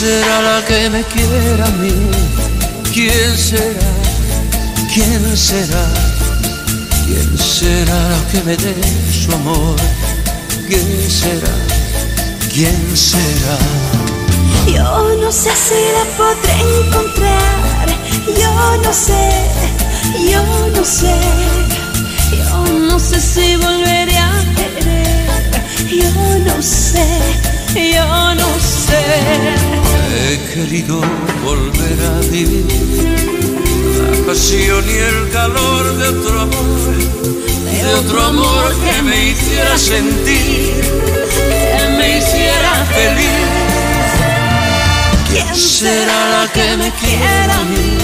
será la que me quiera a mí? ¿Quién será? ¿Quién será? ¿Quién será la que me dé su amor? ¿Quién será? ¿Quién será? Yo no sé si la podré encontrar, yo no sé, yo no sé, yo no sé si volveré a querer, yo no sé, yo no sé. He querido volver a vivir la pasión y el calor de otro amor, de otro amor que me hiciera sentir, que me hiciera feliz. ¿Quién será la que me quiera a mí?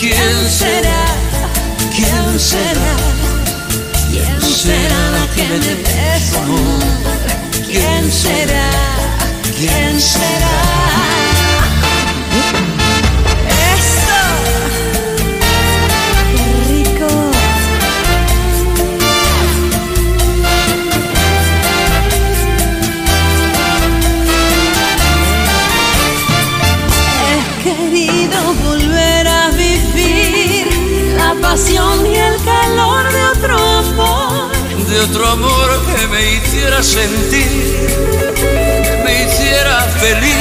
¿Quién será? ¿Quién será? ¿Quién será la que me dé su amor? ¿Quién será? ¿Quién será? Otro amor que me hiciera sentir, que me hiciera feliz.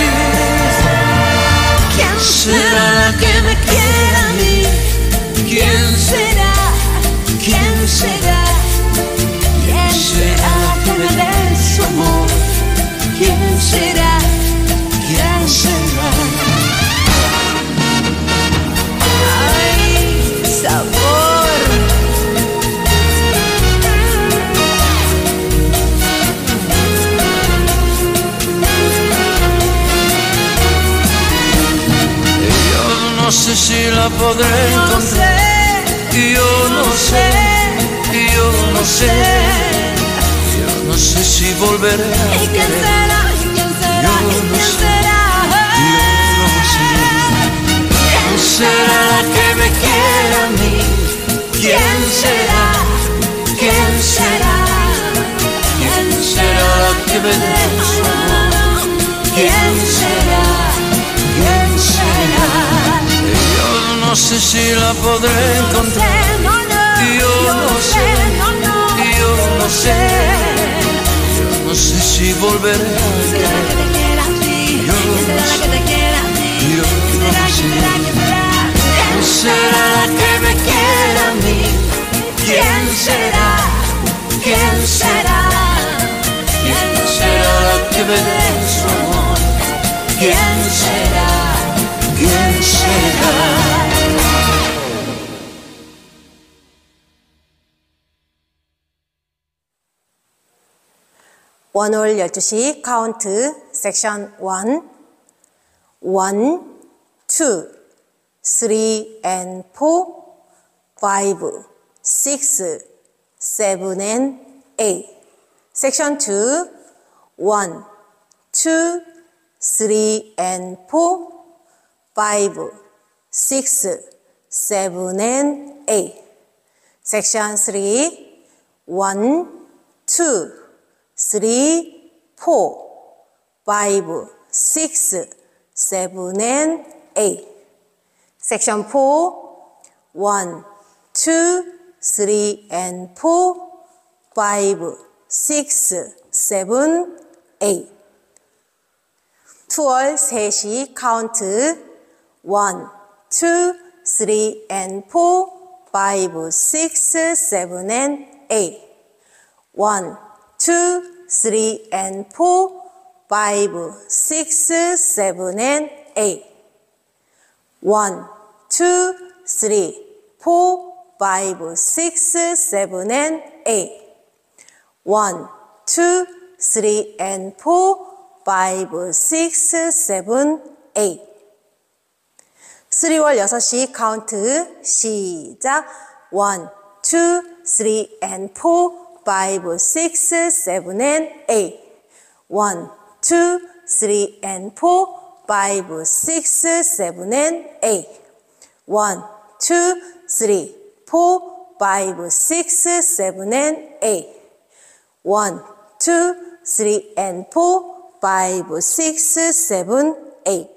¿Quién será la que me quiera a mí? ¿Quién sé si la podré encontrar. Yo no sé, yo no sé, yo no sé si volveré a ¿y quién querer. será? ¿Y quién será? Yo ¿Y no quién sé. será? Yo no sé. ¿Quién será la que me quiera a mí? ¿Quién será? ¿Quién será? ¿Quién será la que me dé su amor? ¿Quién será? No sé si la podré encontrar. Yo no sé, yo no sé, yo no sé si volveré a querer. Yo no sé, yo no sé. ¿Quién será la que me quiera a mí? ¿Quién será? ¿Quién será? ¿Quién será la que me dé su amor? ¿Quién será? ¿Quién será? 원홀 12시 카운트 섹션 1 1, 2, 3 and 4 5, 6, 7 and 8 섹션 2 1, 2, 3 and 4 5, 6, 7 and 8 섹션 3 1, 2, three, four, five, six, seven, and eight. Section four, and four, 8. 2월 3시 카운트 1, 2, 3, and 4, 5, 6, 7, and 8. 1, 2, 3, and 4, 5, 6, 7, and 8. 1, 2, 3, 4, 5, 6, 7, and 8. 1, 2, 3, and 4, 5, 6, 7, 8. 3월 6시 카운트 시작 1, 2, 3, and 4, 5, 6, 7, and 8. 1, 2, 3, and 4, 5, 6, 7, and 8. 1, 2, 3, 4, 5, 6, 7, and 8. 1, 2, 3, and 4, 5, 6, 7, eight.